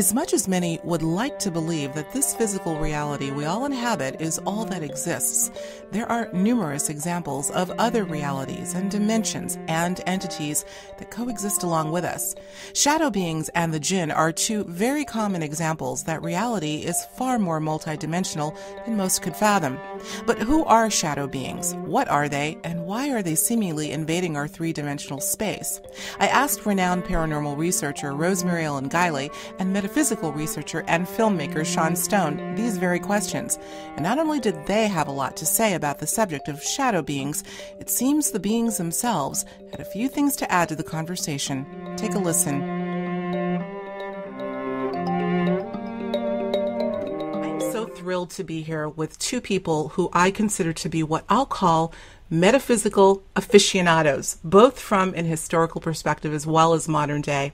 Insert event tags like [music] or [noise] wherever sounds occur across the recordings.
As much as many would like to believe that this physical reality we all inhabit is all that exists, there are numerous examples of other realities and dimensions and entities that coexist along with us. Shadow beings and the jinn are two very common examples that reality is far more multidimensional than most could fathom. But who are shadow beings? What are they? And why are they seemingly invading our three dimensional space? I asked renowned paranormal researcher Rosemary Ellen Guiley and metaphysical researcher and filmmaker Sean Stone these very questions. And not only did they have a lot to say about the subject of shadow beings, it seems the beings themselves had a few things to add to the conversation. Take a listen. Thrilled to be here with two people who I consider to be what I'll call metaphysical aficionados, both from an historical perspective as well as modern day.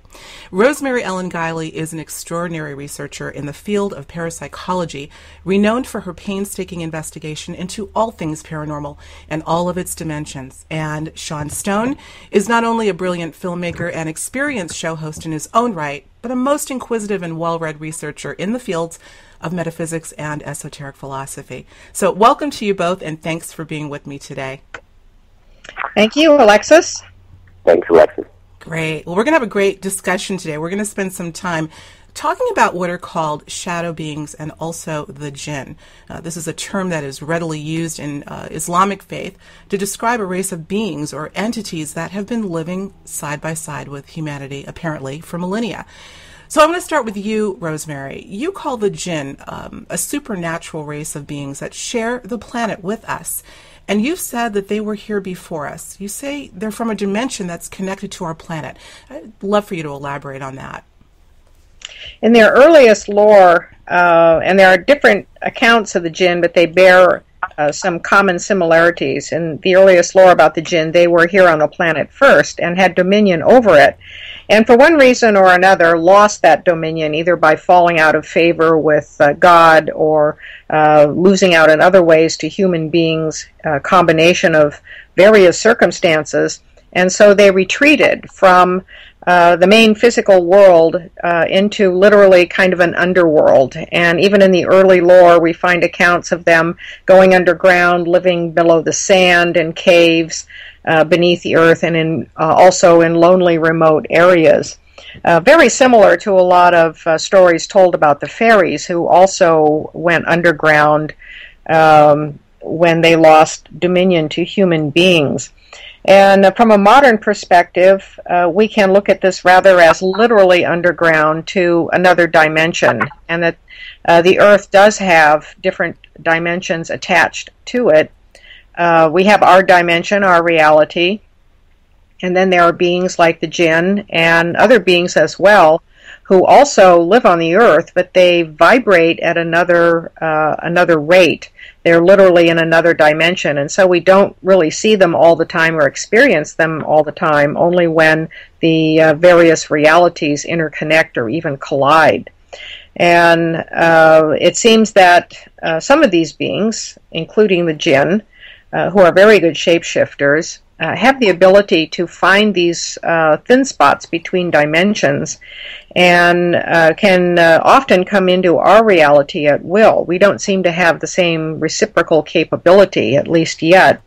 Rosemary Ellen Guiley is an extraordinary researcher in the field of parapsychology, renowned for her painstaking investigation into all things paranormal and all of its dimensions. And Sean Stone is not only a brilliant filmmaker and experienced show host in his own right, but a most inquisitive and well read researcher in the fields of metaphysics and esoteric philosophy. So, welcome to you both, and thanks for being with me today. Thank you, Alexis. Thanks, Alexis. Great. Well, we're going to have a great discussion today. We're going to spend some time talking about what are called shadow beings and also the jinn. Uh, this is a term that is readily used in uh, Islamic faith to describe a race of beings or entities that have been living side by side with humanity, apparently, for millennia. So I'm going to start with you, Rosemary. You call the jinn um, a supernatural race of beings that share the planet with us. And you've said that they were here before us. You say they're from a dimension that's connected to our planet. I'd love for you to elaborate on that. In their earliest lore, uh, and there are different accounts of the jinn, but they bear uh, some common similarities. In the earliest lore about the jinn, they were here on the planet first and had dominion over it and for one reason or another lost that dominion either by falling out of favor with uh, God or uh, losing out in other ways to human beings, a combination of various circumstances. And so they retreated from uh, the main physical world uh, into literally kind of an underworld. And even in the early lore, we find accounts of them going underground, living below the sand in caves, uh, beneath the earth and in uh, also in lonely remote areas. Uh, very similar to a lot of stories told about the fairies who also went underground um, when they lost dominion to human beings. And uh, from a modern perspective, uh, we can look at this rather as literally underground to another dimension, and that the Earth does have different dimensions attached to it, uh, we have our dimension, our reality, and then there are beings like the jinn and other beings as well who also live on the earth, but they vibrate at another uh, another rate. They're literally in another dimension, and so we don't really see them all the time or experience them all the time. Only when the uh, various realities interconnect or even collide. And uh, it seems that uh, some of these beings, including the jinn, uh, who are very good shapeshifters, uh, have the ability to find these uh, thin spots between dimensions and uh, can uh, often come into our reality at will. We don't seem to have the same reciprocal capability, at least yet.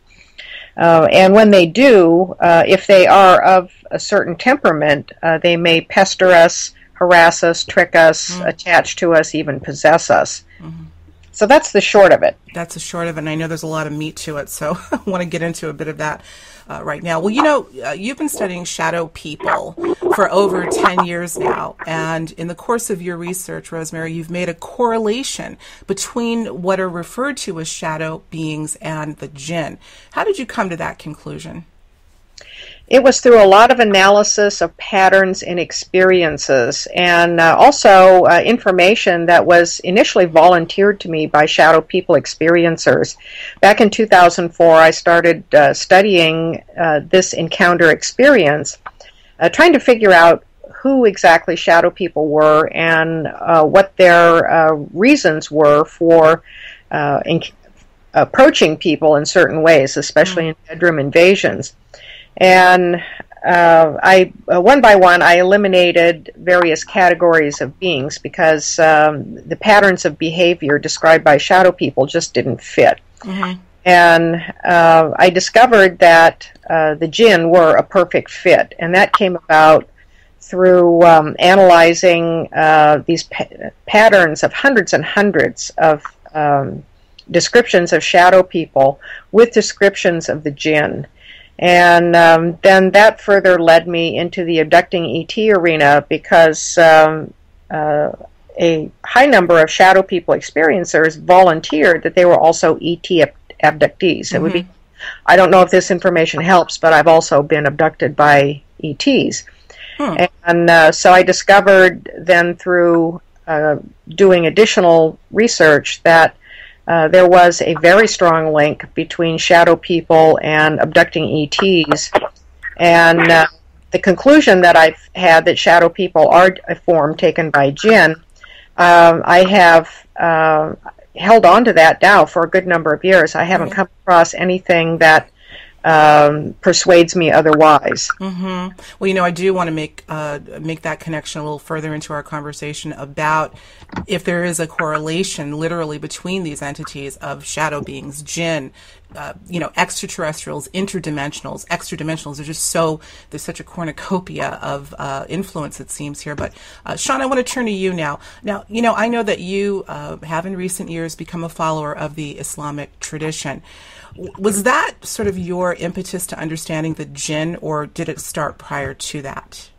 Uh, and when they do, if they are of a certain temperament, they may pester us, harass us, trick us, mm-hmm. attach to us, even possess us. Mm-hmm. So that's the short of it. That's the short of it. And I know there's a lot of meat to it, so [laughs] I want to get into a bit of that uh, right now. Well, you know, uh, you've been studying shadow people for over 10 years now. And in the course of your research, Rosemary, you've made a correlation between what are referred to as shadow beings and the jinn. How did you come to that conclusion? It was through a lot of analysis of patterns and experiences, and uh, also uh, information that was initially volunteered to me by Shadow People experiencers. Back in 2004, I started uh, studying uh, this encounter experience, uh, trying to figure out who exactly Shadow People were and uh, what their reasons were for in- approaching people in certain ways, especially mm. in bedroom invasions. And uh, I uh, one by one I eliminated various categories of beings because um, the patterns of behavior described by shadow people just didn't fit. Mm-hmm. And uh, I discovered that uh, the jinn were a perfect fit, and that came about through um, analyzing uh, these pa- patterns of hundreds and hundreds of um, descriptions of shadow people with descriptions of the jinn. And um, then that further led me into the abducting ET arena because um, uh, a high number of shadow people experiencers volunteered that they were also ET abductees. Mm-hmm. It would be, mm-hmm. I don't know if this information helps, but I've also been abducted by ETs. Hmm. And uh, so I discovered then through uh, doing additional research that uh, there was a very strong link between shadow people and abducting ETs. And uh, the conclusion that I've had that shadow people are a form taken by jinn, um, I have uh, held on to that now for a good number of years. I haven't come across anything that um, persuades me otherwise. Mm-hmm. Well, you know, I do want to make uh, make that connection a little further into our conversation about if there is a correlation, literally, between these entities of shadow beings, jinn, uh, you know, extraterrestrials, interdimensionals, extradimensionals. There's just so there's such a cornucopia of uh, influence it seems here. But uh, Sean, I want to turn to you now. Now, you know, I know that you uh, have in recent years become a follower of the Islamic tradition. Was that sort of your impetus to understanding the jinn, or did it start prior to that?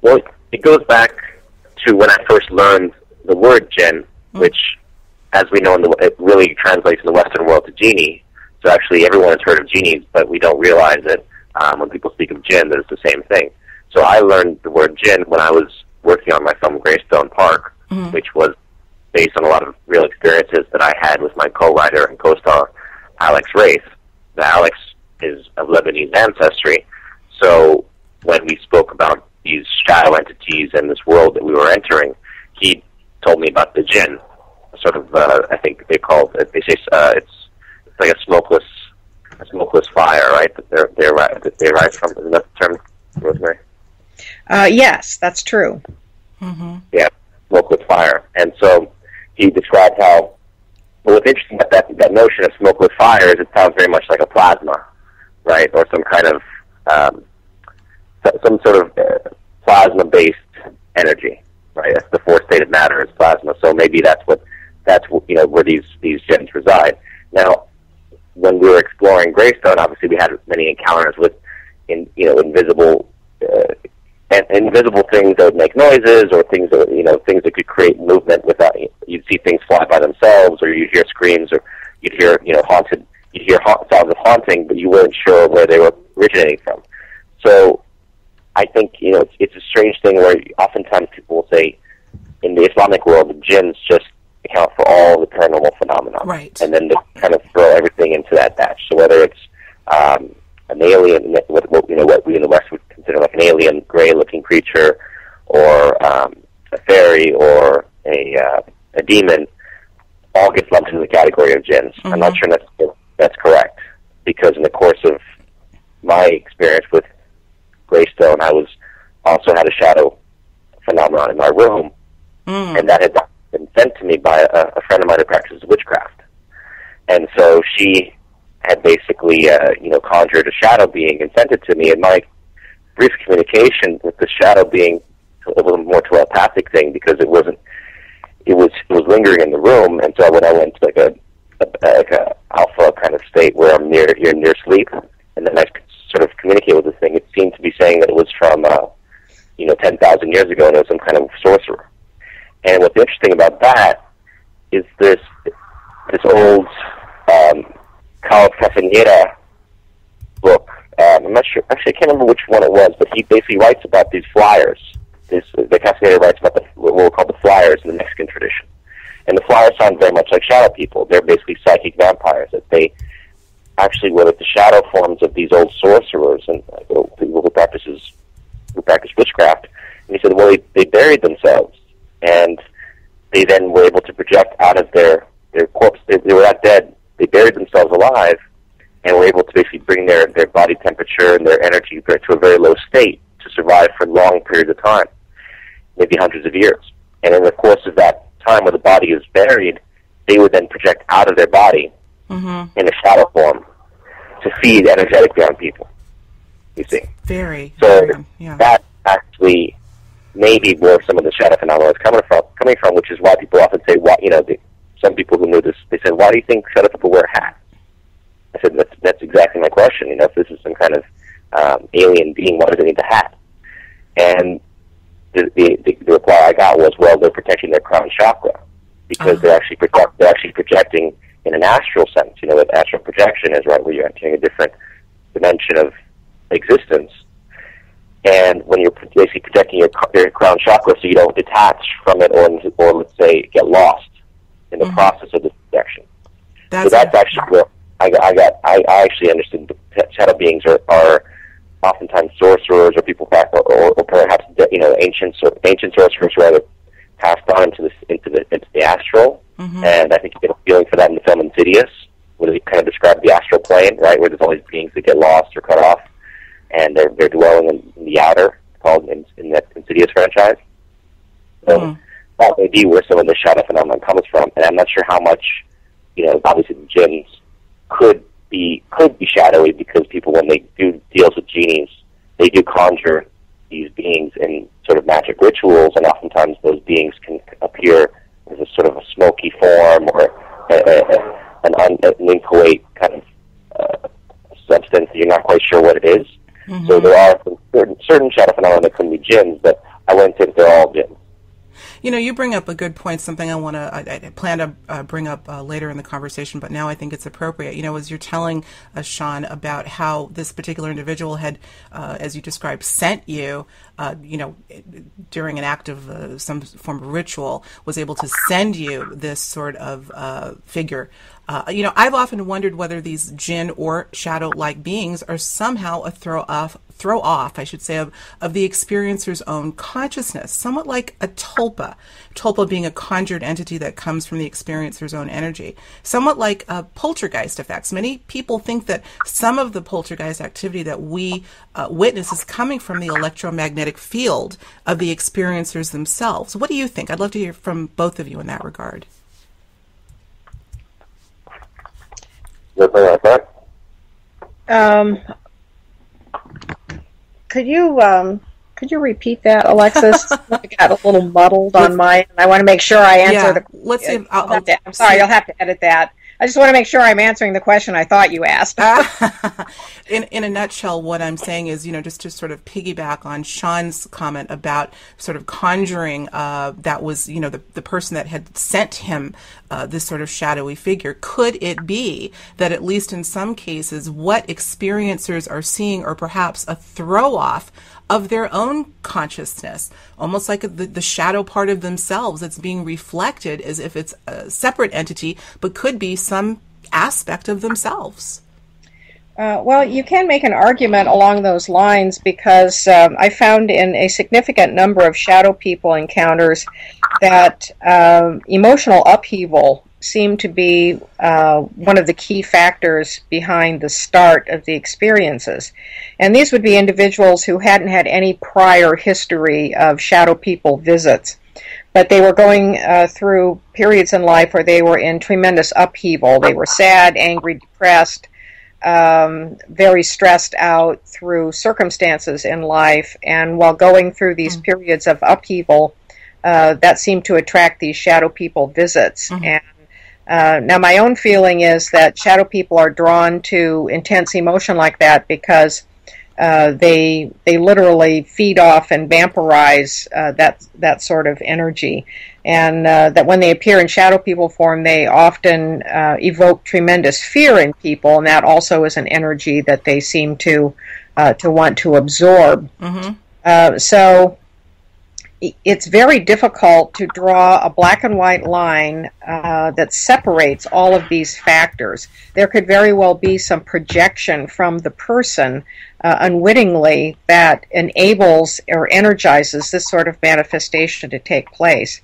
Well, it goes back to when I first learned the word jinn, mm. which, as we know, in the, it really translates in the Western world to genie. So actually, everyone has heard of genies, but we don't realize that um, when people speak of jinn, that it's the same thing. So I learned the word jinn when I was working on my film Greystone Park, mm-hmm. which was based on a lot of real experiences that I had with my co-writer and co-star, Alex Wraith. Now, Alex is of Lebanese ancestry, so when we spoke about these shadow entities and this world that we were entering, he told me about the jinn. Sort of, uh, I think they call it. They say uh, it's it's like a smokeless, a smokeless fire, right? That they're they're that they rise from. Is that the term, Rosemary? Uh, yes, that's true. Mm-hmm. Yeah, smokeless fire, and so he described how. Well, what's interesting about that that notion of smokeless fire is it sounds very much like a plasma, right, or some kind of um, some sort of uh, plasma-based energy, right? That's the fourth state of matter is plasma. So maybe that's what that's you know where these these jinns reside. Now, when we were exploring Greystone, obviously we had many encounters with in you know invisible uh, invisible things that would make noises or things that you know things that could create movement without you'd see things fly by themselves or you'd hear screams or you'd hear you know haunted you'd hear ha- sounds of haunting but you weren't sure where they were originating from so I think you know it's, it's a strange thing where oftentimes people will say in the Islamic world the jinns just account for all the paranormal phenomena right and then they kind of throw everything into that batch so whether it's um, an alien, what, what you know, what we in the West would consider like an alien, gray-looking creature, or um, a fairy, or a uh, a demon, all gets lumped into the category of jinns. Mm-hmm. I'm not mm-hmm. sure that's that's correct because in the course of my experience with Greystone, I was also had a shadow phenomenon in my room, mm. and that had been sent to me by a, a friend of mine who practices witchcraft. And so she had basically, uh, you know, conjured a shadow being and sent it to me. And my brief communication with the shadow being was a little more telepathic thing because it wasn't, it was it was lingering in the room. And so when I went to like a, a like a alpha kind of state where I'm near you're near sleep, and then I sort of communicate with this thing, it seemed to be saying that it was from, uh, you know, ten thousand years ago, and it was some kind of sorcerer. And what's interesting about that is this this old um, called Castaneda book. Um, I'm not sure. Actually, I can't remember which one it was, but he basically writes about these flyers. This, the Castaneda writes about the, what we call the flyers in the Mexican tradition. And the flyers sound very much like shadow people. They're basically psychic vampires. That they actually were the shadow forms of these old sorcerers and uh, people who practices who practice witchcraft. And he said, well, they, they buried themselves, and they then were able to project out of their their corpse. They, they were not dead they buried themselves alive and were able to basically bring their, their body temperature temperature and their energy to a very low state to survive for long periods of time, maybe hundreds of years. And in the course of that time where the body is buried, they would then project out of their body mm-hmm. in a shadow form to feed energetically on people. You see? Very. So very, yeah. that actually may be where some of the shadow phenomena is coming from, coming from, which is why people often say, "Why?" You know, the, some people who know this, they said, "Why do you think shadow people wear hats?" I said, "That's that's exactly my question. You know, if this is some kind of um, alien being, why does it need a hat?" And the, the, the, the reply I got was, "Well, they're protecting their crown chakra because uh-huh. they're actually project, they're actually projecting in an astral sense. You know, what astral projection is, right, where you're entering a different dimension of existence." And when you're basically protecting your, your crown chakra so you don't detach from it or, or let's say, get lost in the mm-hmm. process of this projection. That's so that's actually where I got, I got, I, I actually understood that shadow beings are, are oftentimes sorcerers or people back, or, or, or perhaps, you know, ancient, ancient sorcerers rather passed on into the, into the, into the astral. Mm-hmm. And I think you get a feeling for that in the film Insidious, where they kind of describe the astral plane, right, where there's all these beings that get lost or cut off and they're they're dwelling in, in the outer, called in, in that Insidious franchise. So mm. that may be where some of the shadow phenomenon comes from, and I'm not sure how much, you know, obviously the jinns could be could be shadowy because people when they do deals with genies, they do conjure these beings in sort of magic rituals, and oftentimes those beings can appear a sort of a smoky form or a, a, an, un, an inchoate kind of uh, substance that you're not quite sure what it is. Mm-hmm. So there are some certain, certain shadow phenomena that can be jinns, but I wouldn't say that they're all jinns. You know, you bring up a good point, something I want to, I, I, plan to uh, bring up uh, later in the conversation, but now I think it's appropriate. You know, as you're telling us, Sean, about how this particular individual had, uh, as you described, sent you, uh, you know, during an act of uh, some form of ritual, was able to send you this sort of uh, figure uh, you know, I've often wondered whether these jinn or shadow-like beings are somehow a throw off, throw off, I should say, of, of the experiencer's own consciousness, somewhat like a tulpa. Tulpa being a conjured entity that comes from the experiencer's own energy, somewhat like uh, poltergeist effects. Many people think that some of the poltergeist activity that we uh, witness is coming from the electromagnetic field of the experiencers themselves. What do you think? I'd love to hear from both of you in that regard. Something like that. Um, could you um, could you repeat that, Alexis? [laughs] I got a little muddled on mine. I want to make sure I answer yeah, the. Let's see. If, I'll, I'll, to, I'm sorry, you'll have to edit that. I just want to make sure I'm answering the question I thought you asked. [laughs] [laughs] in in a nutshell, what I'm saying is, you know, just to sort of piggyback on Sean's comment about sort of conjuring. Uh, that was, you know, the the person that had sent him uh, this sort of shadowy figure. Could it be that at least in some cases, what experiencers are seeing, or perhaps a throw off of their own consciousness, almost like the, the shadow part of themselves that's being reflected as if it's a separate entity, but could be some aspect of themselves. Uh, well, you can make an argument along those lines because um, I found in a significant number of shadow people encounters that um, emotional upheaval seem to be uh, one of the key factors behind the start of the experiences. And these would be individuals who hadn't had any prior history of shadow people visits. But they were going uh, through periods in life where they were in tremendous upheaval. They were sad, angry, depressed, um, very stressed out through circumstances in life. And while going through these mm-hmm. periods of upheaval, uh, that seemed to attract these shadow people visits. Mm-hmm. And uh, now, my own feeling is that shadow people are drawn to intense emotion like that because uh, they they literally feed off and vampirize uh, that that sort of energy, and uh, that when they appear in shadow people form, they often uh, evoke tremendous fear in people, and that also is an energy that they seem to uh, to want to absorb. Mm-hmm. so it's very difficult to draw a black and white line uh, that separates all of these factors. There could very well be some projection from the person uh, unwittingly that enables or energizes this sort of manifestation to take place.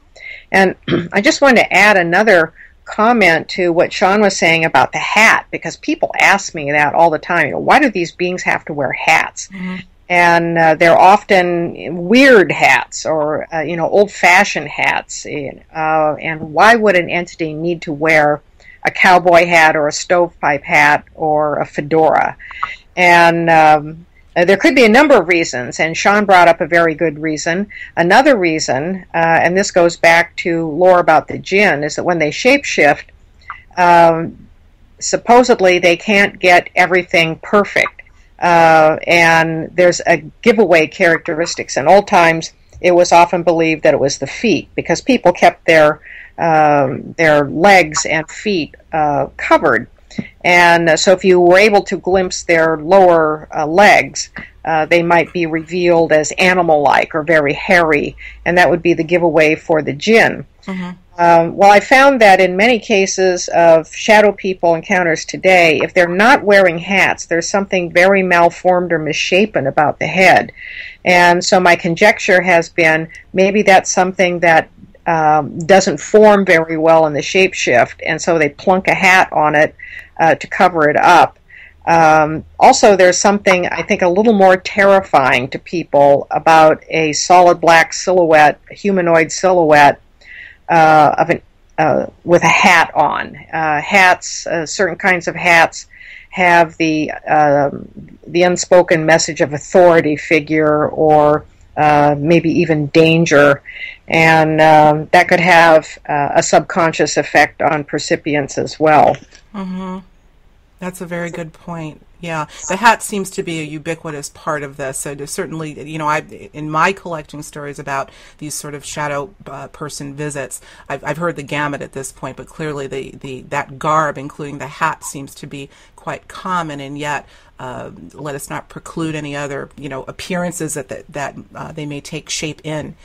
And [clears throat] I just want to add another comment to what Sean was saying about the hat because people ask me that all the time. You know, why do these beings have to wear hats? Mm-hmm. And uh, they're often weird hats or uh, you know old-fashioned hats. Uh, and why would an entity need to wear a cowboy hat or a stovepipe hat or a fedora? And um, uh, there could be a number of reasons, and Sean brought up a very good reason. Another reason, uh, and this goes back to lore about the jinn, is that when they shapeshift, um, supposedly they can't get everything perfect, uh, and there's a giveaway characteristics. In old times, it was often believed that it was the feet because people kept their um, their legs and feet uh, covered and so, if you were able to glimpse their lower uh, legs, uh, they might be revealed as animal like or very hairy, and that would be the giveaway for the jinn. Mm-hmm. Um, well, I found that in many cases of shadow people encounters today, if they're not wearing hats, there's something very malformed or misshapen about the head. And so my conjecture has been maybe that's something that um, doesn't form very well in the shapeshift, and so they plunk a hat on it uh, to cover it up. Um, also, there's something I think a little more terrifying to people about a solid black silhouette, humanoid silhouette of an uh, with a hat on. Uh, hats, uh, certain kinds of hats, have the um, the unspoken message of authority figure or uh, maybe even danger, and um, that could have uh, a subconscious effect on percipients as well. Mm-hmm. That's a very good point. Yeah, the hat seems to be a ubiquitous part of this. So certainly, you know, I in my collecting stories about these sort of shadow uh, person visits, I've, I've heard the gamut at this point, but clearly the, the that garb, including the hat, seems to be quite common, and yet uh, let us not preclude any other, you know, appearances that that, that uh, they may take shape in.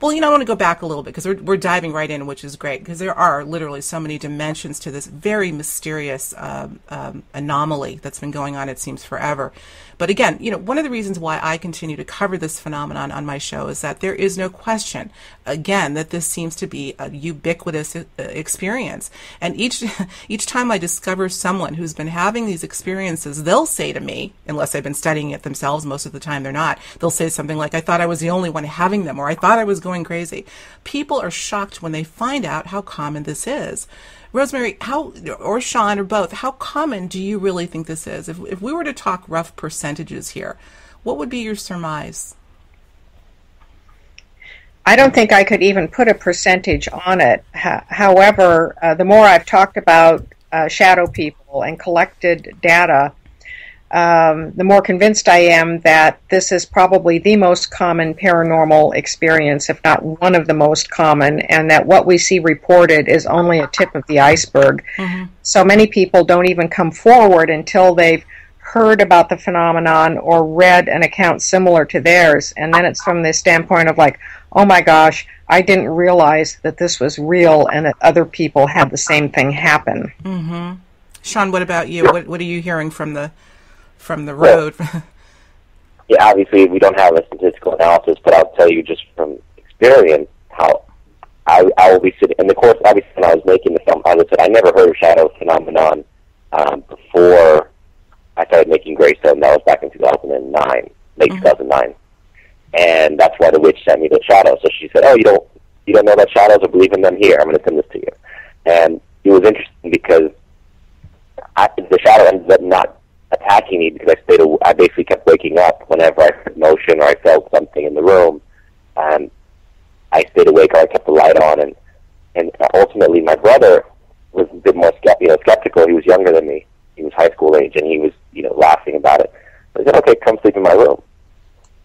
Well, you know, I want to go back a little bit because we're, we're diving right in, which is great because there are literally so many dimensions to this very mysterious um, um, anomaly that's been going on, it seems, forever. But again, you know, one of the reasons why I continue to cover this phenomenon on my show is that there is no question, again, that this seems to be a ubiquitous uh, experience. And each [laughs] each time I discover someone who's been having these experiences, they'll say to me, unless they've been studying it themselves, most of the time they're not, they'll say something like, "I thought I was the only one having them," or "I thought I was going crazy." People are shocked when they find out how common this is. Rosemary, how or Sean or both, how common do you really think this is? If if we were to talk rough percentages here, what would be your surmise? I don't think I could even put a percentage on it. However, uh, the more I've talked about uh, shadow people and collected data, um, the more convinced I am that this is probably the most common paranormal experience, if not one of the most common, and that what we see reported is only a tip of the iceberg. Mm-hmm. So many people don't even come forward until they've heard about the phenomenon or read an account similar to theirs, and then it's from the standpoint of like, oh my gosh, I didn't realize that this was real and that other people had the same thing happen. Mm-hmm. Sean, what about you? What, what are you hearing from the from the road. Well, [laughs] yeah, obviously we don't have a statistical analysis, but I'll tell you just from experience how I, I will be sitting. In the course, obviously, when I was making the film, I was I never heard of shadow phenomenon um, before I started making Greystone. That was back in 2009, late mm-hmm. 2009, and that's why the witch sent me the shadow. So she said, "Oh, you don't you don't know about shadows or believe in them? Here, I'm going to send this to you." And it was interesting because I, the shadow ended up not attacking me because I stayed. I basically kept waking up whenever I heard motion or I felt something in the room, and I stayed awake or I kept the light on. And and ultimately, my brother was a bit more skept, you know, skeptical. He was younger than me. He was high school age, and he was you know laughing about it. I said, "Okay, come sleep in my room."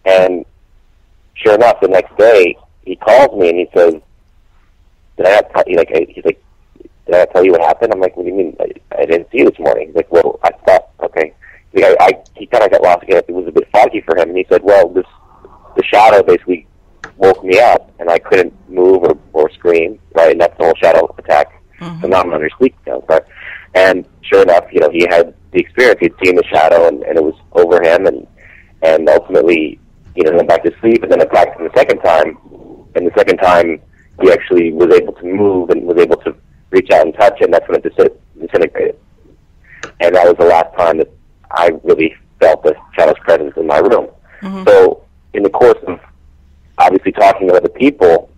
And sure enough, the next day he calls me and he says, "Did I have?" T-? Like he's like, did I tell you what happened? I'm like, what do you mean? I, I didn't see you this morning. He's like, well, I thought, He's I, I, he kind of got lost again. It was a bit foggy for him. And he said, well, this, the shadow basically woke me up and I couldn't move or, or scream, right? And that's the whole shadow attack mm-hmm. phenomenon or sleep you right? And sure enough, you know, he had the experience. He'd seen the shadow and, and it was over him and, and ultimately, you know, went back to sleep and then attacked him the second time. And the second time, he actually was able to move and was able to reach out and touch it, and that's when it disintegrated. And that was the last time that I really felt the shadow's presence in my room. Mm-hmm. So, in the course of obviously talking to other people,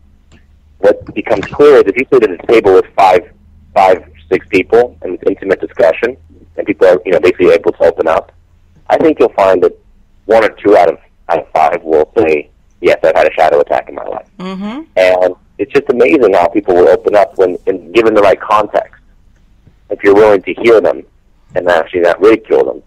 what becomes clear is if you sit at a table with five, five, six people and it's intimate discussion, and people are, you know, basically able to open up, I think you'll find that one or two out of out of five will say, "Yes, I've had a shadow attack in my life." Mm-hmm. And it's just amazing how people will open up when, when given the right context. If you're willing to hear them and actually not ridicule them,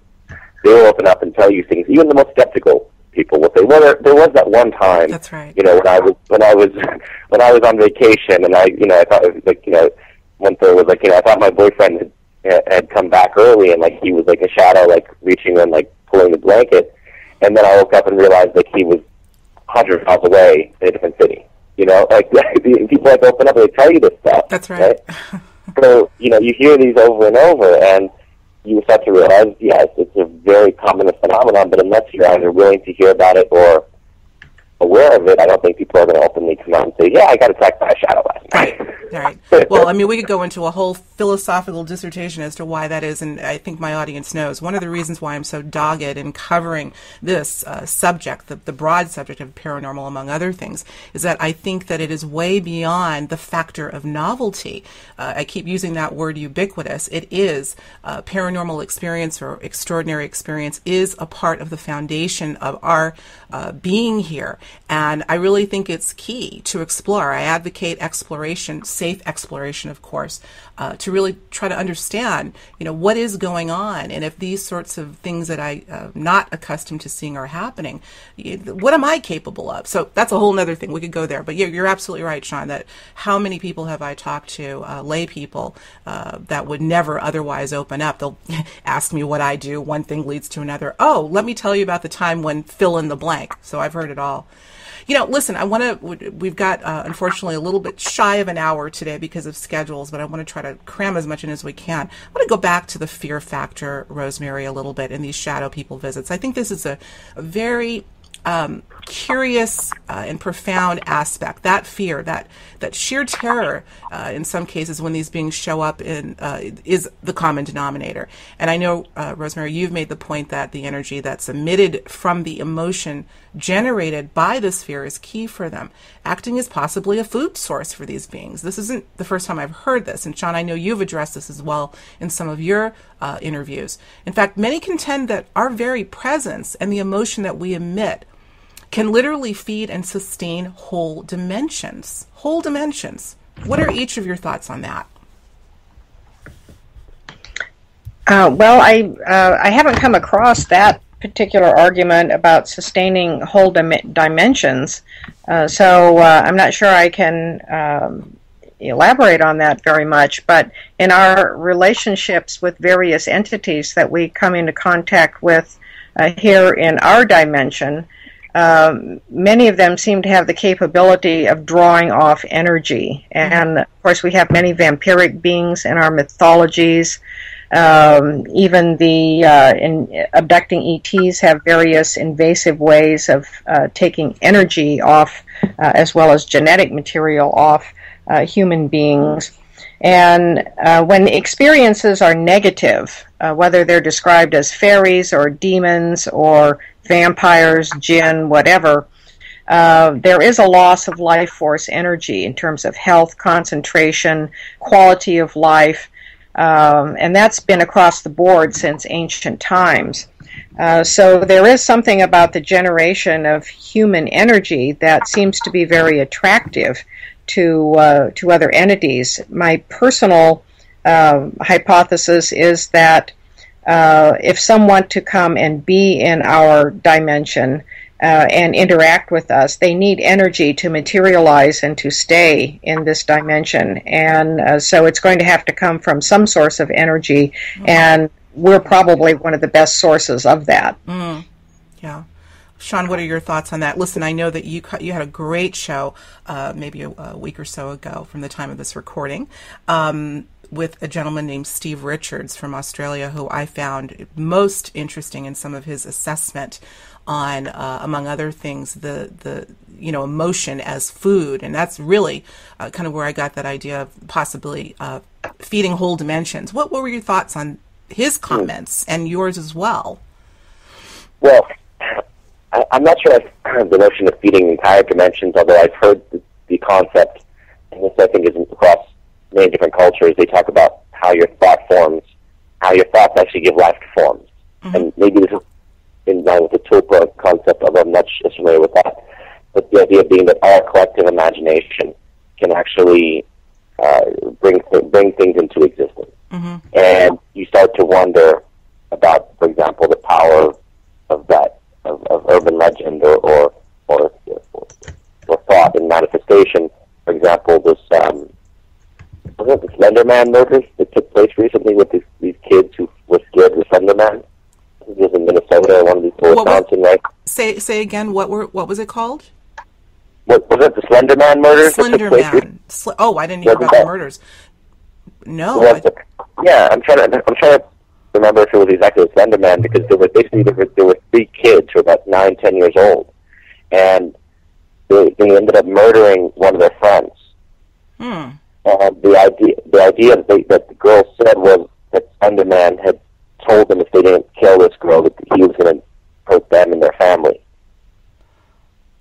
they will open up and tell you things. Even the most skeptical people will say, "Well, there, there was that one time, That's right. you know, when I was when I was [laughs] when I was on vacation, and I, you know, I thought it was like, you know, one thing was like, you know, I thought my boyfriend had, had come back early, and like he was like a shadow, like reaching and like pulling the blanket, and then I woke up and realized like he was hundred miles away in a different city. You know, [laughs] like people like open up and they tell you this stuff. That's right. right? [laughs] so you know, you hear these over and over, and you start to realize, yes, it's a very common phenomenon, but unless you're either willing to hear about it or aware of it, I don't think people are going to openly come out and say, "Yeah, I got attacked by a shadow last night." Right. right. Well, I mean, we could go into a whole philosophical dissertation as to why that is, and I think my audience knows. One of the reasons why I'm so dogged in covering this uh, subject, the, the broad subject of paranormal, among other things, is that I think that it is way beyond the factor of novelty. Uh, I keep using that word ubiquitous. It is uh, paranormal experience or extraordinary experience is a part of the foundation of our uh, being here. And I really think it's key to explore. I advocate exploration, safe exploration, of course, uh, to really try to understand, you know, what is going on, and if these sorts of things that I'm uh, not accustomed to seeing are happening, what am I capable of? So that's a whole other thing. We could go there, but you're, you're absolutely right, Sean. That how many people have I talked to, uh, lay people, uh, that would never otherwise open up? They'll [laughs] ask me what I do. One thing leads to another. Oh, let me tell you about the time when fill in the blank. So I've heard it all. You know, listen, I want to, we've got, uh, unfortunately, a little bit shy of an hour today because of schedules, but I want to try to cram as much in as we can. I want to go back to the fear factor, Rosemary, a little bit in these shadow people visits. I think this is a, a very um, curious uh, and profound aspect. That fear, that that sheer terror, uh, in some cases when these beings show up, in uh, is the common denominator. And I know, uh, Rosemary, you've made the point that the energy that's emitted from the emotion generated by this fear is key for them, acting as possibly a food source for these beings. This isn't the first time I've heard this, and Sean, I know you've addressed this as well in some of your uh, interviews. In fact, many contend that our very presence and the emotion that we emit can literally feed and sustain whole dimensions. Whole dimensions. What are each of your thoughts on that? Uh, well, I uh, I haven't come across that particular argument about sustaining whole dim- dimensions, uh, so uh, I'm not sure I can um, elaborate on that very much. But in our relationships with various entities that we come into contact with uh, here in our dimension, um, many of them seem to have the capability of drawing off energy. And of course, we have many vampiric beings in our mythologies. Um, even the uh, in, abducting ETs have various invasive ways of uh, taking energy off, uh, as well as genetic material off uh, human beings. And uh, when experiences are negative, uh, whether they're described as fairies or demons or vampires, jinn, whatever, uh, there is a loss of life force energy in terms of health, concentration, quality of life, um, and that's been across the board since ancient times. Uh, so there is something about the generation of human energy that seems to be very attractive to uh, to other entities. My personal uh, hypothesis is that uh, if someone to come and be in our dimension uh, and interact with us, they need energy to materialize and to stay in this dimension. And uh, so it's going to have to come from some source of energy, mm. and we're probably one of the best sources of that. Mm. Yeah. Sean, what are your thoughts on that? Listen, I know that you you had a great show, uh, maybe a, a, week or so ago from the time of this recording. Um, with a gentleman named Steve Richards from Australia, who I found most interesting in some of his assessment on, uh, among other things, the the you know emotion as food, and that's really uh, kind of where I got that idea of possibly uh, feeding whole dimensions. What, what were your thoughts on his comments and yours as well? Well, I, I'm not sure I've the notion of feeding entire dimensions, although I've heard the, the concept, and this I think is across many different cultures. They talk about how your thought forms, how your thoughts actually give life to forms. And maybe this is in line with the Tulpa concept, although I'm not as familiar with that. But the idea being that our collective imagination can actually uh, bring bring things into existence, and you start to wonder about, for example, the power of that of, of urban legend or or, or or or thought and manifestation. For example, this um, was it the Slender Man murders that took place recently with these, these kids who were scared of the Slender Man? I think it was in Minnesota, one of these or What- what- Wisconsin, right? Say say again. What were what was it called? What, was it the Slender Man murders? that took Slender? Man. Sl- oh, I didn't hear about the murders. No. I- the, yeah, I'm trying to I'm trying to remember if it was exactly the Slender Man because there were basically there were, there were three kids who were about nine, ten years old, and they they ended up murdering one of their friends. Hmm. And the idea the idea that, they, that the girl said was that Slender Man had told them if they didn't kill this girl that he was going to hurt them and their family,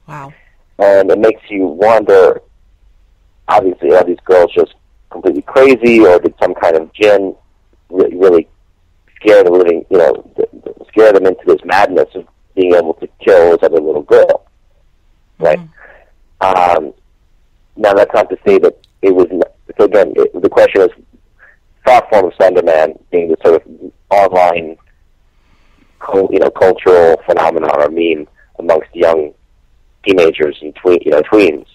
Wow. and it makes you wonder. Obviously, are these girls just completely crazy, or did some kind of jinn really, really scare the living, you know, scare them into this madness of being able to kill this other little girl, right? Um, now, that's not to say that it was. So again, it, the question is thought form of Slender Man being the sort of online, you know, cultural phenomenon or meme amongst young teenagers and tween, you know, tweens.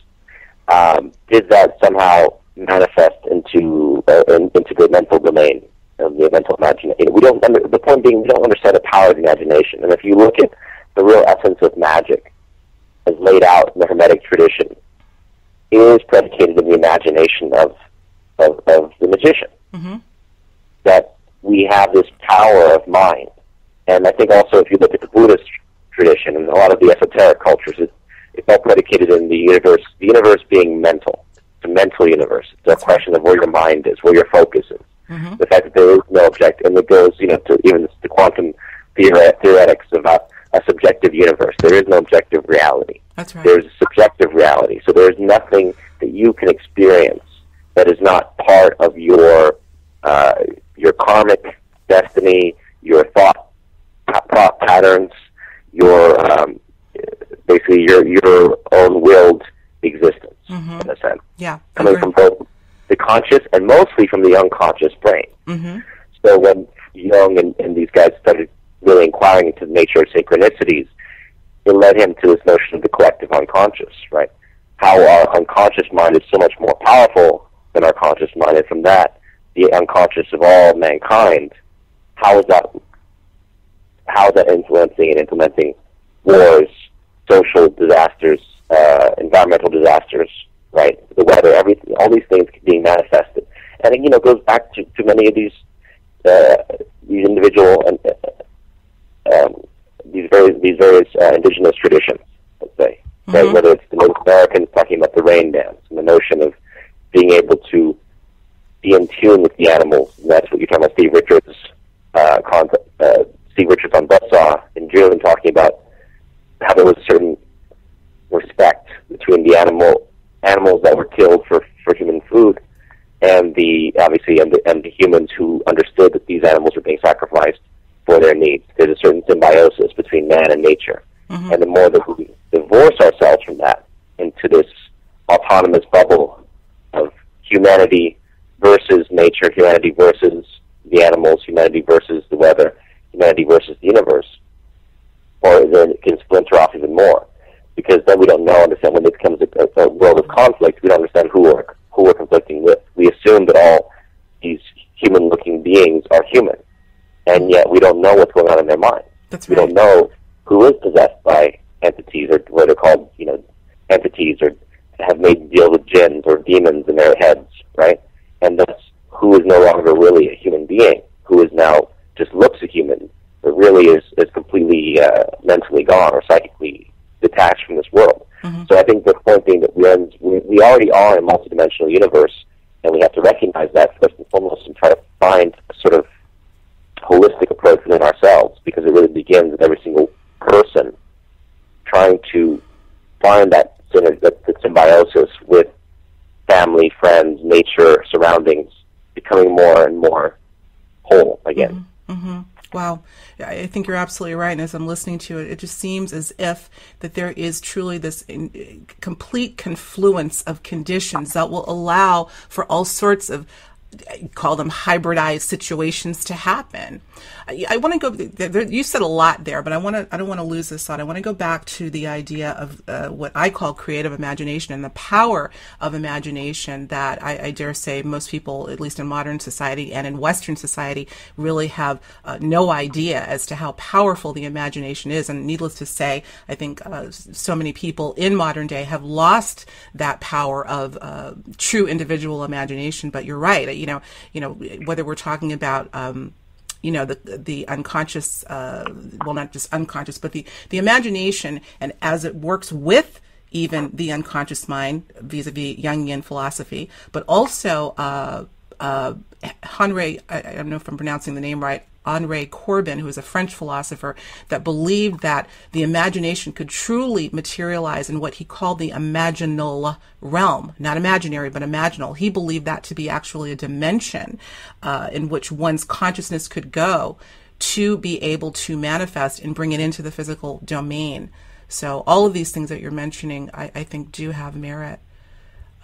Um, did that somehow manifest into uh, in, into the mental domain of the mental imagination? We don't. Under, the point being, we don't understand the power of the imagination. And if you look at the real essence of magic, as laid out in the Hermetic tradition, it is predicated in the imagination of of, of the magician. hmm That we have this power of mind, and I think also if you look at the Buddhist tradition and a lot of the esoteric cultures, it, it's all predicated in the universe. The universe being mental. It's a mental universe. It's a question of where your mind is, where your focus is. hmm The fact that there is no object, and it goes, you know, to even the quantum theore- theoretics about a subjective universe. There is no objective reality. That's right. There's a subjective reality. So there's nothing that you can experience that is not part of your uh, your karmic destiny, your thought, thought patterns, your um, basically your your own willed existence hmm in a sense, Yeah. coming from both the conscious and mostly from the unconscious brain. hmm So when Jung and, and these guys started really inquiring into the nature of synchronicities, it led him to this notion of the collective unconscious, right? How our unconscious mind is so much more powerful than our conscious mind, and from that, the unconscious of all mankind, how is that how is that influencing and implementing wars, social disasters, uh, environmental disasters, right? The weather, everything, all these things being manifested, and it, you know goes back to, to many of these uh, these individual and uh, um, these various these various uh, indigenous traditions, let's say, right? Mhm. Whether it's the Native Americans talking about the rain dance and the notion of being able to be in tune with the animals. And that's what you're talking about, Steve Richards, uh, concept, uh, Steve Richards on Buzzsaw in June talking about how there was a certain respect between the animal animals that were killed for for human food and the obviously and the, and the humans who understood that these animals were being sacrificed for their needs. There's a certain symbiosis between man and nature, Mhm. and the more that we divorce ourselves from that into this autonomous bubble humanity versus nature, humanity versus the animals, humanity versus the weather, humanity versus the universe, or then it can splinter off even more. Because then we don't know, understand when it becomes a, a world of conflict, we don't understand who we're, who we're conflicting with. We assume that all these human-looking beings are human, and yet we don't know what's going on in their minds. That's We don't know who is possessed by entities, or what are called, you know, entities, or have made deals with jinns or demons in their heads, right? And thus, who is no longer really a human being, who is now just looks a human, but really is, is completely uh, mentally gone or psychically detached from this world. Mhm. So I think the point being that we, are, we we already are in a multidimensional universe, and we have to recognize that first and foremost and try to find a sort of holistic approach within ourselves because it really begins with every single person trying to find that, that, that symbiosis with family, friends, nature, surroundings, becoming more and more whole again. Mm-hmm. Mm-hmm. Wow. I think you're absolutely right. And as I'm listening to it, it just seems as if that there is truly this in, complete confluence of conditions that will allow for all sorts of call them hybridized situations to happen. I, I want to go. There, you said a lot there, but I want to. I don't want to lose this thought. I want to go back to the idea of uh, what I call creative imagination and the power of imagination that I, I, dare say most people, at least in modern society and in Western society, really have uh, no idea as to how powerful the imagination is. And needless to say, I think uh, so many people in modern day have lost that power of uh, true individual imagination. But you're right. You know, you know whether we're talking about um, you know the the unconscious uh, well not just unconscious but the the imagination and as it works with even the unconscious mind vis-a-vis Jungian philosophy but also uh, uh, I, I don't know if I'm pronouncing the name right Henri Corbin, who is a French philosopher, that believed that the imagination could truly materialize in what he called the imaginal realm, not imaginary, but imaginal. He believed that to be actually a dimension uh, in which one's consciousness could go to be able to manifest and bring it into the physical domain. So all of these things that you're mentioning, I, I think, do have merit.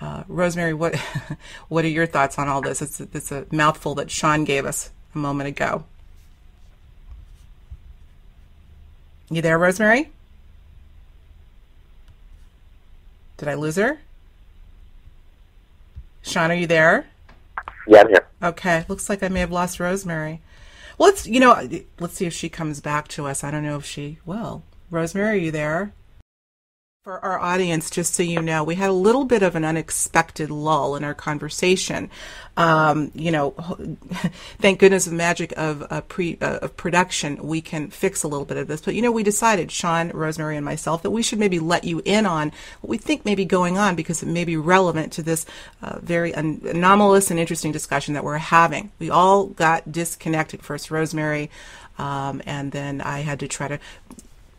Uh, Rosemary, what [laughs] what are your thoughts on all this? It's, it's a mouthful that Sean gave us a moment ago. You there, Rosemary? Did I lose her? Sean, are you there? Yeah, I'm here. Okay, looks like I may have lost Rosemary. Well, let's you know, let's see if she comes back to us. I don't know if she will. Rosemary, are you there? For our audience, just so you know, we had a little bit of an unexpected lull in our conversation. Um, you know, [laughs] thank goodness the magic of uh, pre uh, of production, we can fix a little bit of this. But you know, we decided, Sean, Rosemary, and myself, that we should maybe let you in on what we think may be going on because it may be relevant to this uh, very un- anomalous and interesting discussion that we're having. We all got disconnected first, Rosemary. Um, and then I had to try to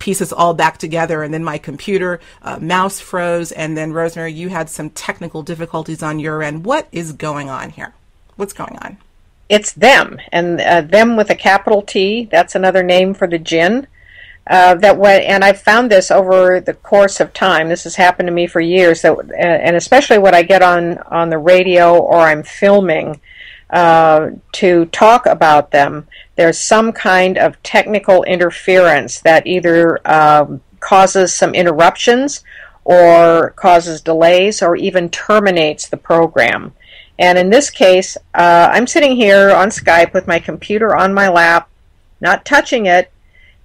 pieces all back together and then my computer uh, mouse froze and then rosemary you had some technical difficulties on your end what is going on here what's going on it's them and uh, them with a capital t that's another name for the jinn. uh, that went, and I've found this over the course of time. This has happened to me for years. That, uh, and especially when I get on on the radio or I'm filming uh, to talk about them, there's some kind of technical interference that either um, causes some interruptions or causes delays or even terminates the program. And in this case, uh, I'm sitting here on Skype with my computer on my lap, not touching it,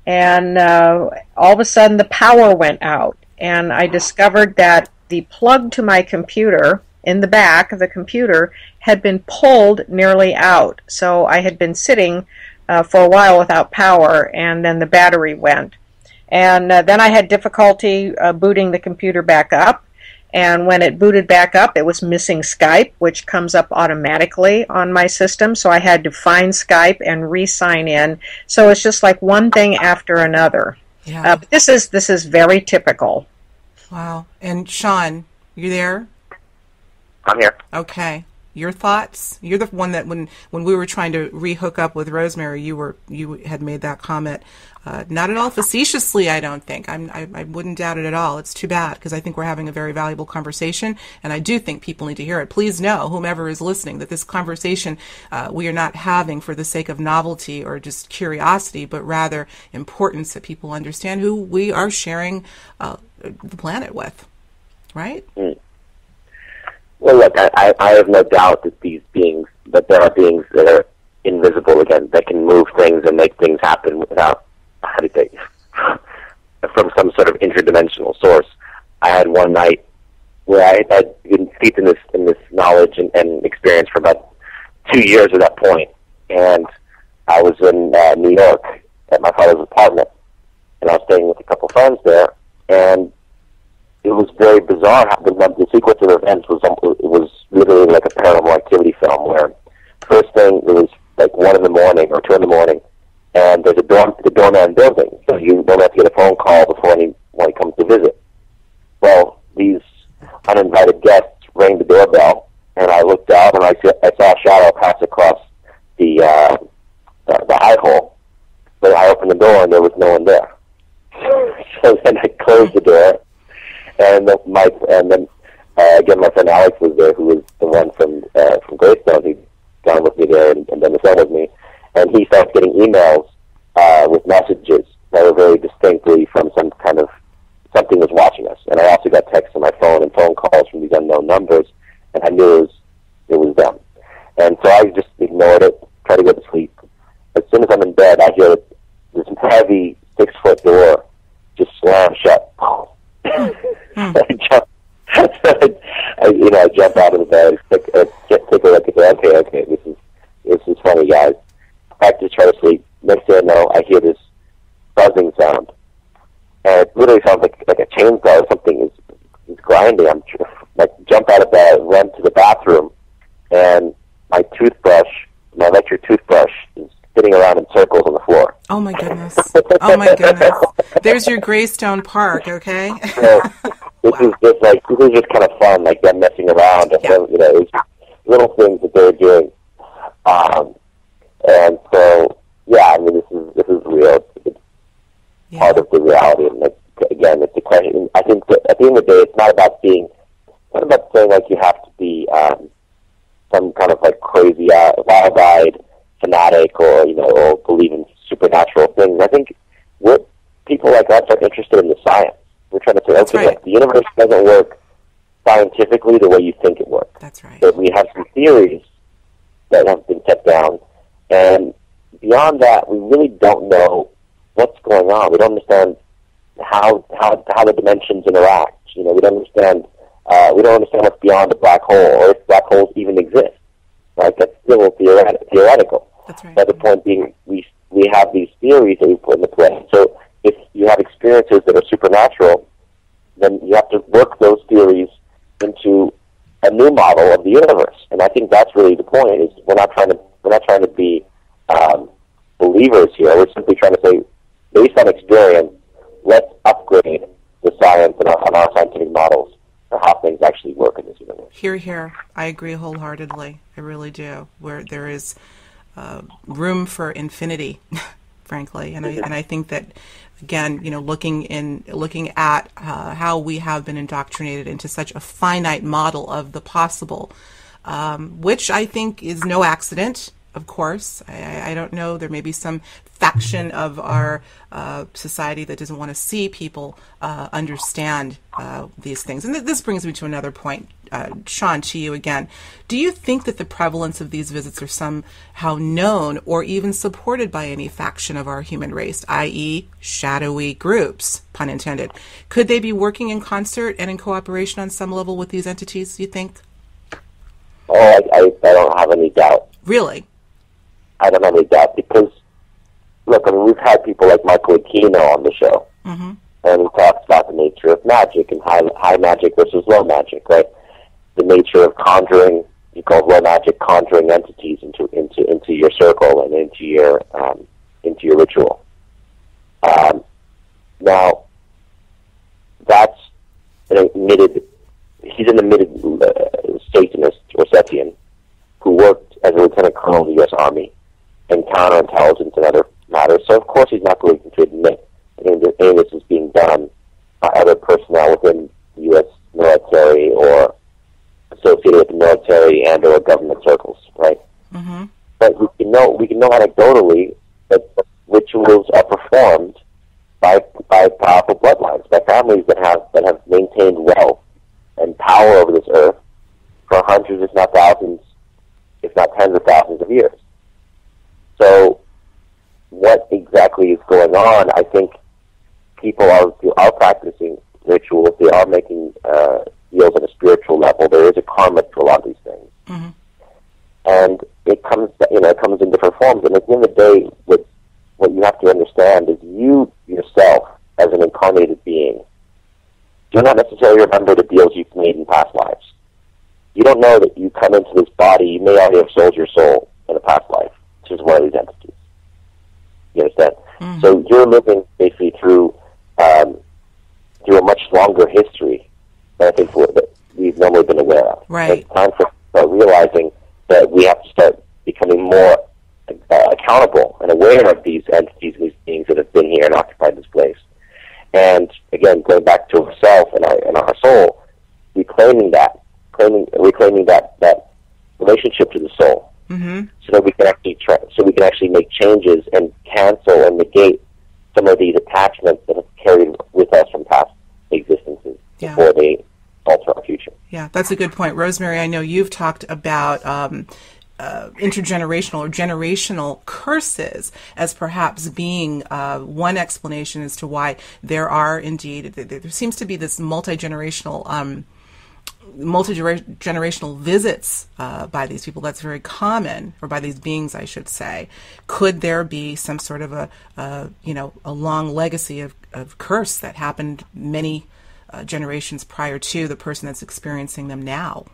and uh, all of a sudden the power went out. And I discovered that the plug to my computer in the back of the computer had been pulled nearly out. So I had been sitting uh, for a while without power, and then the battery went. And uh, then I had difficulty uh, booting the computer back up. And when it booted back up, it was missing Skype, which comes up automatically on my system. So I had to find Skype and re-sign in. So it's just like one thing after another. Yeah. Uh, but this is this is very typical. Wow. And Sean, you there? I'm here. Okay. Your thoughts? You're the one that when when we were trying to rehook up with rosemary you were you had made that comment. Uh, not at all facetiously i don't think. I'm, I, I wouldn't doubt it at all. It's too bad because i think we're having a very valuable conversation and i do think people need to hear it. Please know whomever is listening that this conversation uh, we are not having for the sake of novelty or just curiosity but rather importance that people understand who we are sharing uh, the planet with. Right? Mm. Well, look, I, I have no doubt that these beings, that there are beings that are invisible again, that can move things and make things happen without, how do you say, [laughs] from some sort of interdimensional source. I had one night where I had been steeped in this in this knowledge and, and experience for about two years at that point, and I was in uh, New York at my father's apartment, and I was staying with a couple friends there, and it was very bizarre. The, the sequence of events was um, it was literally like a paranormal activity film where first thing it was like one in the morning or two in the morning, and there's a door the doorman building, so you don't have to get a phone call before anyone comes to visit. Well, these uninvited guests rang the doorbell, and I looked out and I, see, I saw a shadow pass across the uh, the, the eye hole. But I opened the door and there was no one there. [laughs] so then I closed the door, and the, my and then uh, again my friend Alex was there, who was the one from uh, from Greystone. He'd gone with me there and, and done the film with me, and he starts getting emails uh, with messages that were very distinctly from some kind of something was watching us. And I also got texts on my phone and phone calls from these unknown numbers, and I knew it was, it was them. And so I just ignored it, tried to go to sleep. As soon as I'm in bed, I hear this heavy six foot door just slam shut. I jump, I, you know, I jump out of the bed, take, uh, take a look at it. Okay, okay, this is this is funny, guys. I just try to sleep. Next thing I know, I hear this buzzing sound, and it literally sounds like like a chainsaw or something is is grinding. I'm tr- like jump out of bed, run to the bathroom, and my toothbrush, my electric toothbrush, is spinning around in circles on the floor. Oh my goodness. Oh my goodness. There's your Greystone Park, okay? [laughs] So this is just like this is just kind of fun, like them messing around. Yeah. you know, little things that they're doing. Um, and so, yeah, I mean, this is this is real. It's Yeah. part of the reality. And like, again, it's a question. I think that at the end of the day, it's not about being, it's not about saying like you have to be um, some kind of like crazy, uh, wild-eyed fanatic or you know, or believe in supernatural things. I think what people like us are interested in the science. We're trying to say, That's okay, right. look, the universe doesn't work scientifically the way you think it works That's right. that we have some theories that have been set down, and beyond that, we really don't know what's going on. We don't understand how how how the dimensions interact. You know, we don't understand uh, we don't understand what's beyond a black hole, or if black holes even exist. Right? That's still theoret- theoretical. That's right. But the point being, we we have these theories that we put into play. So if you have experiences that are supernatural, then you have to work those theories into a new model of the universe. And I think that's really the point. Is we're not trying to we're not trying to be um, believers here. We're simply trying to say, based on experience, let's upgrade the science and our, and our scientific models for how things actually work in this universe. Here, here. I agree wholeheartedly. I really do. Where there is uh, room for infinity, [laughs] frankly, and I and I think that again, you know, looking in looking at uh, how we have been indoctrinated into such a finite model of the possible, um, which I think is no accident. Of course, I- I, I don't know. There may be some faction of our uh, society that doesn't want to see people uh, understand uh, these things. And th- this brings me to another point, uh, Sean, to you again. Do you think that the prevalence of these visits are somehow known or even supported by any faction of our human race, i.e., shadowy groups, pun intended? Could they be working in concert and in cooperation on some level with these entities, you think? Oh, I, I, I don't have any doubt. Really? I don't have any doubt because, look, I mean, we've had people like Michael Aquino on the show, Mm-hmm. and he talks about the nature of magic and high, high magic versus low magic, right? The nature of conjuring, you call low magic conjuring entities into into into your circle and into your um, into your ritual. Um, now, that's an admitted. He's an admitted uh, Satanist or Setian who worked as a lieutenant colonel of the U.S. Army and counterintelligence and other matters. So of course he's not going to admit any of this- any of this is being done by other personnel within the U.S. military or associated with the military and or government circles, right? Mm-hmm. But we can know we can know anecdotally that rituals are performed by by powerful bloodlines, by families that have that have maintained wealth and power over this earth for hundreds, if not thousands, if not tens of thousands of years. So, what exactly is going on? I think people are are practicing rituals. They are making uh, deals on a spiritual level. There is a karma to a lot of these things, Mhm. and it comes you know it comes in different forms. And at the end of the day, what what you have to understand is you yourself as an incarnated being do not necessarily remember the deals you've made in past lives. you don't know that you come into this body, you may already have sold your soul in a past life, which is one of these entities. You understand? Mm-hmm. So you're living basically through um, through a much longer history than I think that we've normally been aware of. Right. It's time for start realizing that we have to start becoming more uh, accountable and aware of these entities and these beings that have been here and occupied this place. And again, going back to ourself and our, and our soul, reclaiming that, claiming, reclaiming that, relationship to the soul, mm-hmm. so that we can actually try, so we can actually make changes and cancel and negate some of these attachments that have carried with us from past existences yeah. before they alter our future. Yeah, that's a good point, Rosemary. I know you've talked about. Um, uh, intergenerational or generational curses as perhaps being uh, one explanation as to why there are indeed there seems to be this multi generational um, multi generational visits uh, by these people. That's very common, or by these beings, I should say. Could there be some sort of a, a you know a long legacy of, of curse that happened many uh, generations prior to the person that's experiencing them now?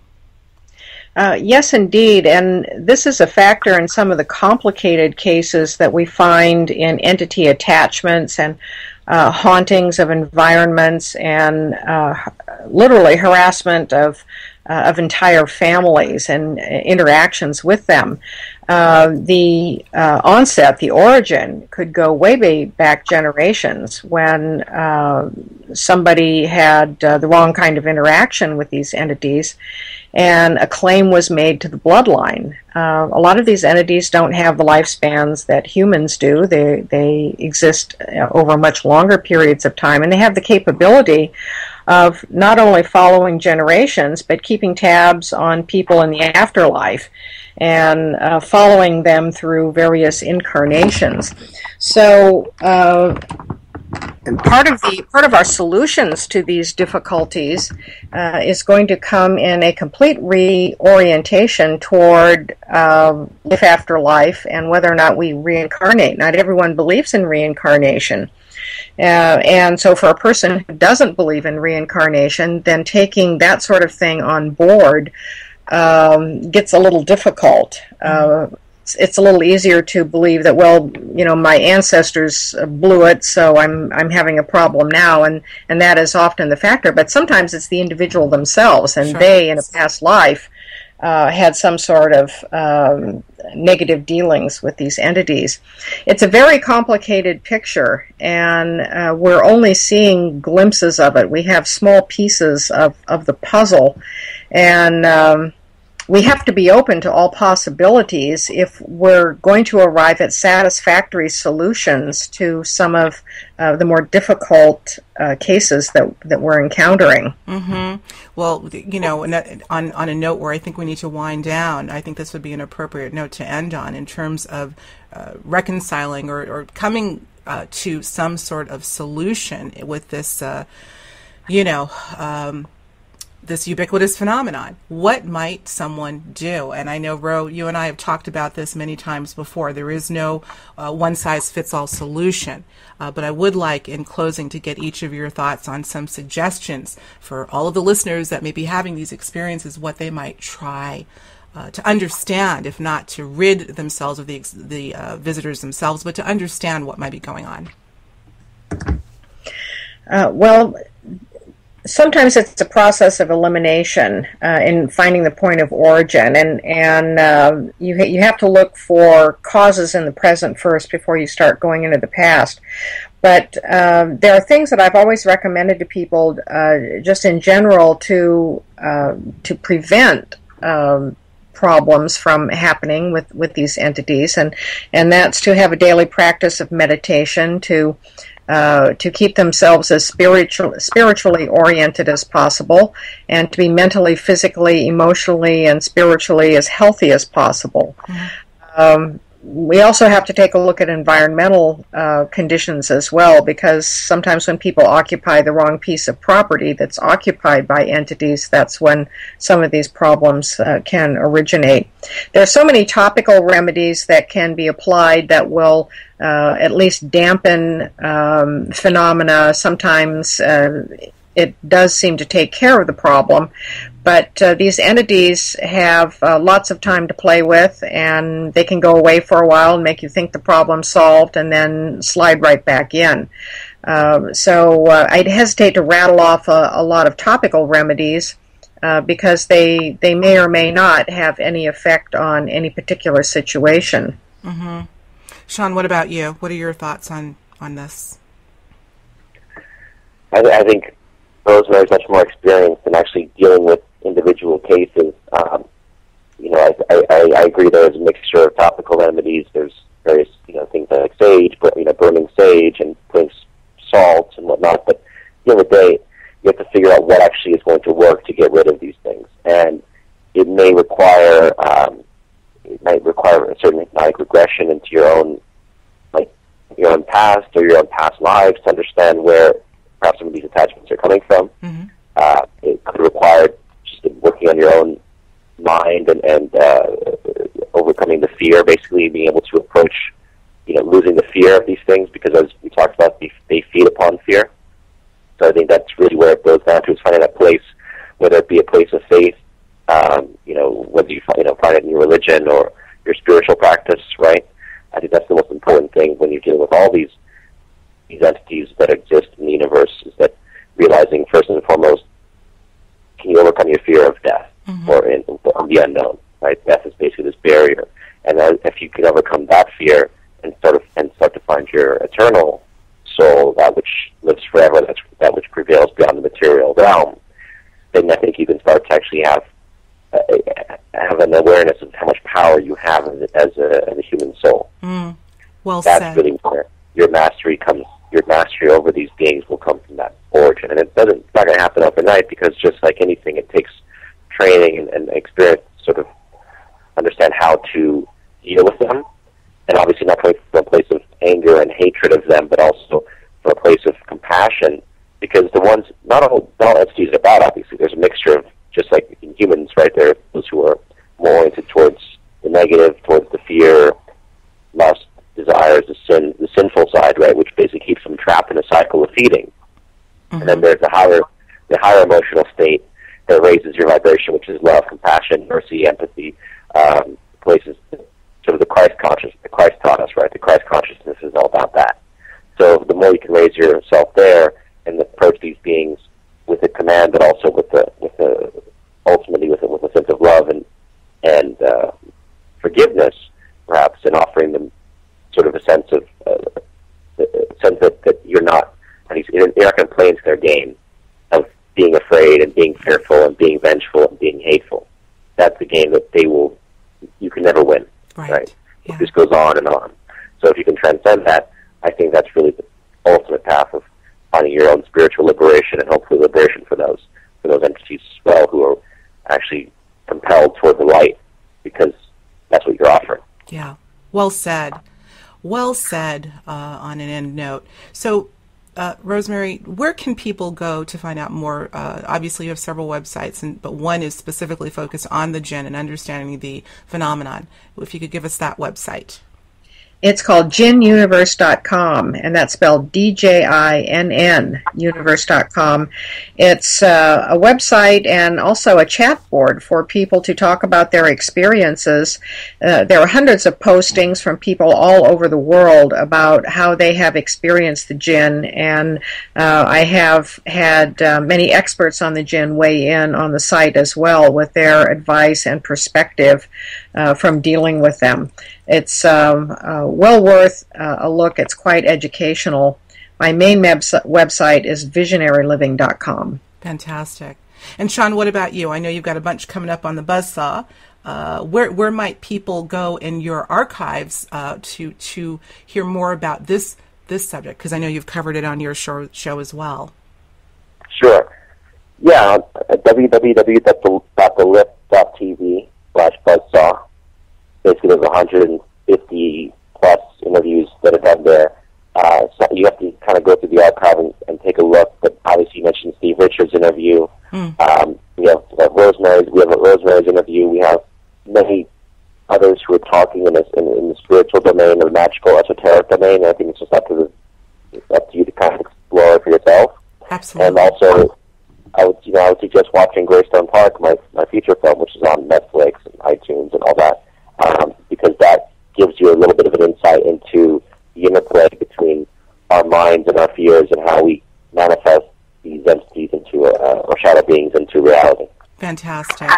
Uh, yes, indeed. And this is a factor in some of the complicated cases that we find in entity attachments and uh, hauntings of environments and uh, literally harassment of uh, of entire families and interactions with them. Uh, the uh, onset, the origin, could go way, back generations when uh, somebody had the wrong kind of interaction with these entities and a claim was made to the bloodline. Uh, a lot of these entities don't have the lifespans that humans do. They they exist uh, over much longer periods of time, and they have the capability of not only following generations but keeping tabs on people in the afterlife and uh, following them through various incarnations. So. Uh, part of the part of our solutions to these difficulties uh, is going to come in a complete reorientation toward uh, life after life and whether or not we reincarnate. Not everyone believes in reincarnation. Uh, and so, for a person who doesn't believe in reincarnation, then taking that sort of thing on board um, gets a little difficult. Uh, it's, it's a little easier to believe that well you know my ancestors blew it so i'm i'm having a problem now and and that is often the factor but sometimes it's the individual themselves and sure. they in a past life uh, had some sort of um, negative dealings with these entities. It's a very complicated picture, and uh, we're only seeing glimpses of it. We have small pieces of, of the puzzle, and um, we have to be open to all possibilities if we're going to arrive at satisfactory solutions to some of uh, the more difficult uh, cases that that we're encountering. Mm-hmm. Well, you know, on on a note where I think we need to wind down, I think this would be an appropriate note to end on in terms of uh, reconciling or, or coming uh, to some sort of solution with this. Uh, you know. Um, this ubiquitous phenomenon. What might someone do? And I know, Ro, you and I have talked about this many times before. There is no uh, one size fits all solution. Uh, but I would like, in closing, to get each of your thoughts on some suggestions for all of the listeners that may be having these experiences, what they might try. Uh, to understand, if not to rid themselves of the the uh, visitors themselves, but to understand what might be going on. Uh, well, sometimes it's a process of elimination uh, in finding the point of origin, and and uh, you you have to look for causes in the present first before you start going into the past. But um, there are things that I've always recommended to people, uh, just in general, to uh, to prevent. Um, problems from happening with, with these entities and and that's to have a daily practice of meditation to uh, to keep themselves as spiritual, spiritually oriented as possible and to be mentally, physically, emotionally, and spiritually as healthy as possible. Mm-hmm. Um, we also have to take a look at environmental uh, conditions as well because sometimes when people occupy the wrong piece of property that's occupied by entities, that's when some of these problems uh, can originate. There are so many topical remedies that can be applied that will uh, at least dampen um, phenomena. Sometimes uh, it does seem to take care of the problem. But uh, these entities have uh, lots of time to play with, and they can go away for a while and make you think the problem's solved, and then slide right back in. Uh, so uh, I'd hesitate to rattle off a, a lot of topical remedies uh, because they they may or may not have any effect on any particular situation. Mm-hmm. Sean, what about you? What are your thoughts on on this? I, I think Rosemary is much more experienced in actually dealing with individual cases. Um, you know, I, I, I agree there is a mixture of topical remedies. There's various, you know, things like sage, but, you know, burning sage and putting salts and whatnot. But at the end of the day, you have to figure out what actually is going to work to get rid of these things. And it may require, um, it might require a certain like regression into your own, like your own past or your own past lives to understand where perhaps some of these attachments are coming from. Mm-hmm. Uh, it could require just working on your own mind and, and uh, overcoming the fear, basically being able to approach, you know, losing the fear of these things because as we talked about, they, they feed upon fear. So I think that's really where it goes down to is finding that place, whether it be a place of faith, um, you know, whether you find, you know find it in your religion or your spiritual practice, right? I think that's the most important thing when you're dealing with all these these entities that exist in the universe is that realizing first and foremost, can you overcome your fear of death mm-hmm. or in, the unknown? Right, death is basically this barrier, and uh, if you can overcome that fear and start of, and start to find your eternal soul, that which lives forever, that's that which prevails beyond the material realm, then I think you can start to actually have uh, have an awareness of how much power you have as a, as a, as a human soul. Mm. Well that's said. really where your mastery comes your mastery over these beings will come from that origin. And it doesn't, it's not going to happen overnight because just like anything, it takes training and, and experience to sort of understand how to deal with them. And obviously not coming from a place of anger and hatred of them, but also from a place of compassion. Because the ones, not all, not all entities are bad, obviously. There's a mixture of, just like in humans, right? There are those who are more oriented towards the negative, towards the fear, lust, desires, the sin, the sinful side, right, which basically keeps them trapped in a cycle of feeding. Mm-hmm. And then there's the higher, the higher emotional state that raises your vibration, which is love, compassion, mercy, empathy, um, places sort of the Christ consciousness. The Christ taught us, right? The Christ consciousness is all about that. So the more you can raise yourself there and approach these beings with a command, but also with the with the ultimately with a, with a sense of love and and uh, forgiveness, perhaps, and offering them sort of a sense of uh, a sense that, that you're not you're not going to play into their game of being afraid and being fearful and being vengeful and being hateful. That's the game that they will you can never win. Right. right? Yeah. It just goes on and on. So if you can transcend that, I think that's really the ultimate path of finding your own spiritual liberation and hopefully liberation for those for those entities as well who are actually compelled toward the light because that's what you're offering. Yeah. Well said. Well said uh, on an end note. So, uh, Rosemary, where can people go to find out more? Uh, obviously, you have several websites, and, but one is specifically focused on the jinn and understanding the phenomenon. If you could give us that website. It's called djinnuniverse.com, and that's spelled D-J-I-N-N, universe.com. It's uh, a website and also a chat board for people to talk about their experiences. Uh, there are hundreds of postings from people all over the world about how they have experienced the jinn, and uh, I have had uh, many experts on the jinn weigh in on the site as well with their advice and perspective uh, from dealing with them. It's um, uh, well worth uh, a look. It's quite educational. My main website is visionaryliving.com. Fantastic. And Sean, what about you? I know you've got a bunch coming up on the Buzzsaw. Uh, where where might people go in your archives uh, to to hear more about this this subject? Because I know you've covered it on your show, show as well. Sure. Yeah, www.thelip.tv slash buzzsaw. Basically, there's 150 plus interviews that are done there. Uh, so you have to kind of go through the archive and, and take a look. But obviously, you mentioned Steve Richards' interview. Mm. Um, we have uh, Rosemary's. We have a Rosemary's interview. We have many others who are talking in, this, in, in the spiritual domain or the magical esoteric domain. I think it's just up to the, up to you to kind of explore for yourself. Absolutely. And also, I would you know I would suggest watching Greystone Park, my my feature film, which is on Netflix and iTunes and all that, um, because that gives you a little bit of an insight into the interplay between our minds and our fears and how we manifest these entities into uh, or shadow beings into reality. Fantastic.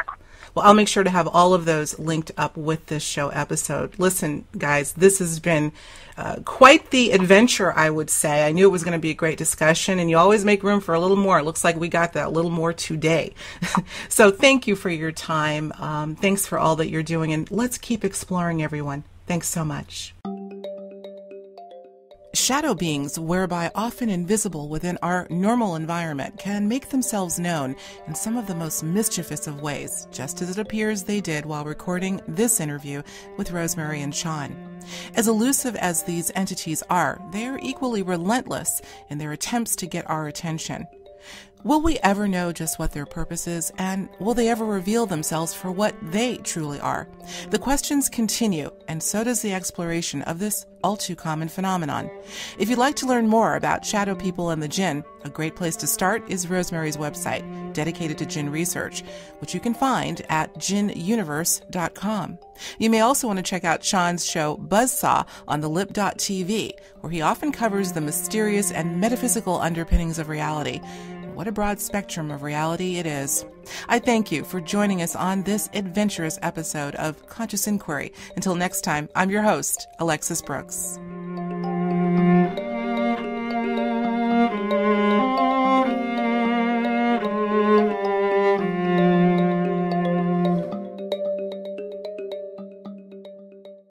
Well, I'll make sure to have all of those linked up with this show episode. Listen, guys, this has been uh, quite the adventure, I would say. I knew it was going to be a great discussion, and you always make room for a little more. It looks like we got that little more today. [laughs] so thank you for your time. Um, thanks for all that you're doing, and let's keep exploring, everyone. Thanks so much. Shadow beings, whereby often invisible within our normal environment, can make themselves known in some of the most mischievous of ways, just as it appears they did while recording this interview with Rosemary and Sean. As elusive as these entities are, they are equally relentless in their attempts to get our attention. Will we ever know just what their purpose is, and will they ever reveal themselves for what they truly are? The questions continue, and so does the exploration of this all too common phenomenon. If you'd like to learn more about shadow people and the jinn, a great place to start is Rosemary's website, dedicated to jinn research, which you can find at djinnuniverse.com. You may also want to check out Sean's show Buzzsaw on the lip.tv, where he often covers the mysterious and metaphysical underpinnings of reality what a broad spectrum of reality it is. I thank you for joining us on this adventurous episode of Conscious Inquiry. Until next time, I'm your host, Alexis Brooks.